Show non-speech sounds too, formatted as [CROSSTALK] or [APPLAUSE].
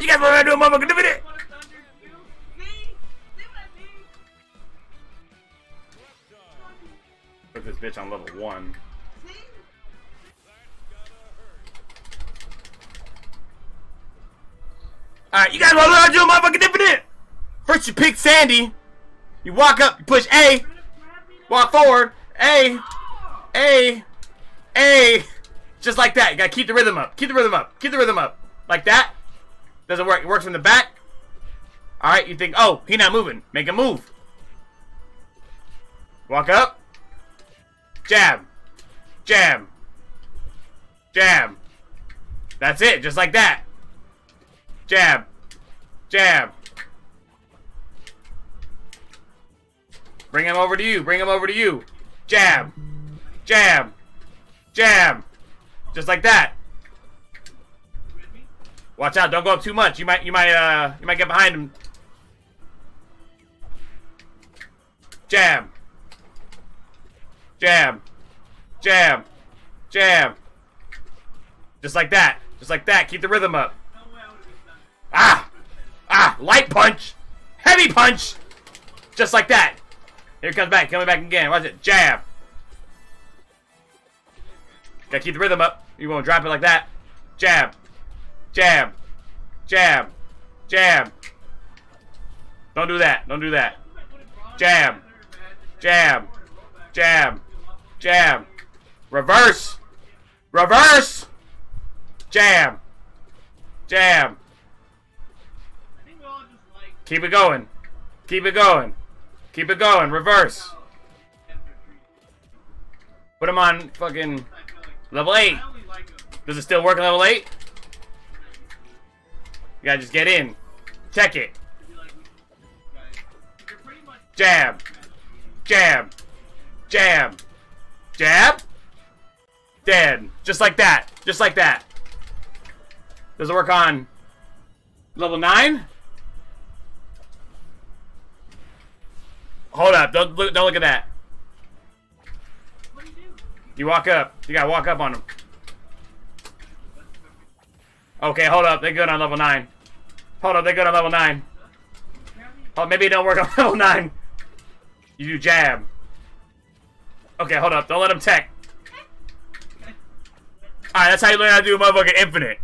You guys want to do a motherfucking infinite? Put this bitch on level one. Alright, you guys want to do a motherfucking infinite? First you pick Sandy. You walk up, you push A. Walk forward. A. A. A. Just like that. You gotta keep the rhythm up. Keep the rhythm up. Keep the rhythm up. Like that. Doesn't work. It works from the back. Alright, you think, oh, he not moving. Make him move. Walk up. Jab. Jab. Jab. That's it. Just like that. Jab. Jab. Bring him over to you. Bring him over to you. Jab. Jab. Jab. Just like that. Watch out, don't go up too much. You might you might uh you might get behind him. Jam. Jam. Jam. Jam. Just like that. Just like that. Keep the rhythm up. Ah! Ah! Light punch! Heavy punch! Just like that. Here comes back. Coming back again. Watch it. Jam. Gotta keep the rhythm up. You won't drop it like that. Jab. Jab. Jab. Jab. Don't do that. Don't do that. Jab. Jab. Jab. Jab. Reverse. Reverse. Jab. Jab. Keep it going. Keep it going. Keep it going. Reverse. Put him on fucking level 8. Does it still work at level 8? Gotta just get in. Check it. Jab. Jab. Jab. Jab. Dead. Just like that. Just like that. Does it work on level 9? Hold up. Don't look, don't look at that. You walk up. You gotta walk up on him. Okay, hold up. They're good on level 9. Hold up. They're good on level 9. Oh, maybe it don't work [LAUGHS] on level 9. You do jab. Okay, hold up. Don't let him tech. Alright, that's how you learn how to do a motherfucking infinite.